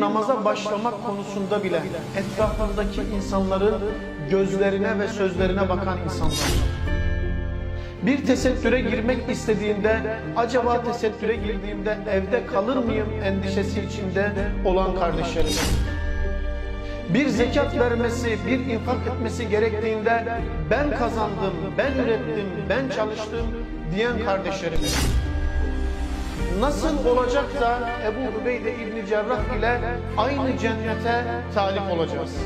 namaza başlamak konusunda bile etrafındaki insanların gözlerine ve sözlerine bakan insanlar. Bir tesettüre girmek istediğinde acaba tesettüre girdiğimde evde kalır mıyım endişesi içinde olan kardeşlerim. Bir zekat vermesi, bir infak etmesi gerektiğinde ben kazandım, ben ürettim, ben çalıştım diyen kardeşlerimiz. Nasıl olacak da Ebu Hubeyde İbni Cerrah ile aynı cennete talip olacağız?